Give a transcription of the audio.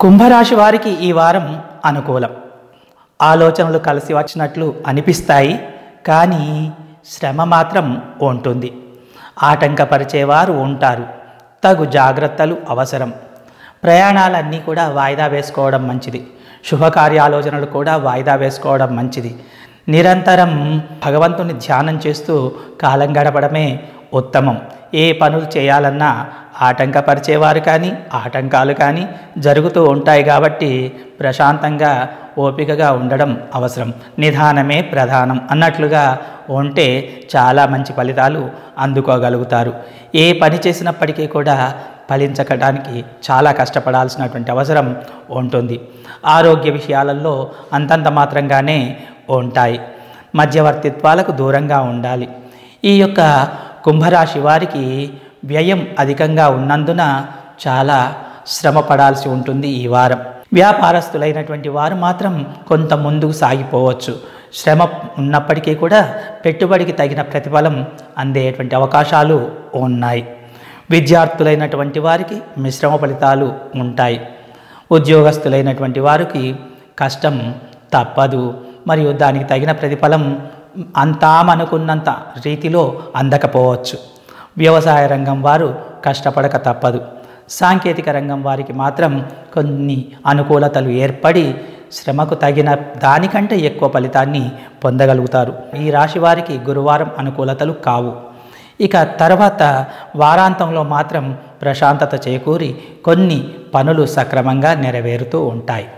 కుంభరాశి వారికి ఈ వారం అనుకూలం. ఆలోచనలు కలిసి వచ్చినట్లు అనిపిస్తాయి కానీ శ్రమ మాత్రం ఉంటుంది. ఆటంకపరిచేవారు ఉంటారు. తగు జాగ్రత్తలు అవసరం. ప్రయాణాలన్నీ కూడా వాయిదా వేసుకోవడం మంచిది. శుభకార్యాలోచనలు కూడా వాయిదా వేసుకోవడం మంచిది. నిరంతరం భగవంతుని ధ్యానం చేస్తూ కాలం గడపడమే ఉత్తమం. ఏ పనులు చేయాలన్నా ఆటంకపరిచేవారు కానీ ఆటంకాలు కానీ జరుగుతూ ఉంటాయి కాబట్టి ప్రశాంతంగా ఓపికగా ఉండడం అవసరం. నిదానమే ప్రధానం అన్నట్లుగా ఉంటే చాలా మంచి ఫలితాలు అందుకోగలుగుతారు. ఏ పని చేసినప్పటికీ కూడా ఫలించకడానికి చాలా కష్టపడాల్సినటువంటి అవసరం ఉంటుంది. ఆరోగ్య విషయాలలో అంతంత మాత్రంగానే ఉంటాయి. మధ్యవర్తిత్వాలకు దూరంగా ఉండాలి. ఈ యొక్క కుంభరాశి వారికి వ్యయం అధికంగా ఉన్నందున చాలా శ్రమ పడాల్సి ఉంటుంది ఈ వారం. వ్యాపారస్తులైనటువంటి వారు మాత్రం కొంత ముందుకు సాగిపోవచ్చు. శ్రమ ఉన్నప్పటికీ కూడా పెట్టుబడికి తగిన ప్రతిఫలం అందేటువంటి అవకాశాలు ఉన్నాయి. విద్యార్థులైనటువంటి వారికి మిశ్రమ ఫలితాలు ఉంటాయి. ఉద్యోగస్తులైనటువంటి వారికి కష్టం తప్పదు. మరియు దానికి తగిన ప్రతిఫలం అంతామనుకున్నంత రీతిలో అందకపోవచ్చు. వ్యవసాయ రంగం వారు కష్టపడక తప్పదు. సాంకేతిక రంగం వారికి మాత్రం కొన్ని అనుకూలతలు ఏర్పడి శ్రమకు తగిన దానికంటే ఎక్కువ ఫలితాన్ని పొందగలుగుతారు. ఈ రాశి వారికి గురువారం అనుకూలతలు కావు. ఇక తర్వాత వారాంతంలో మాత్రం ప్రశాంతత చేకూరి కొన్ని పనులు సక్రమంగా నెరవేరుతూ ఉంటాయి.